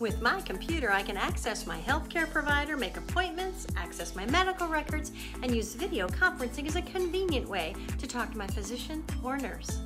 With my computer, I can access my healthcare provider, make appointments, access my medical records, and use video conferencing as a convenient way to talk to my physician or nurse.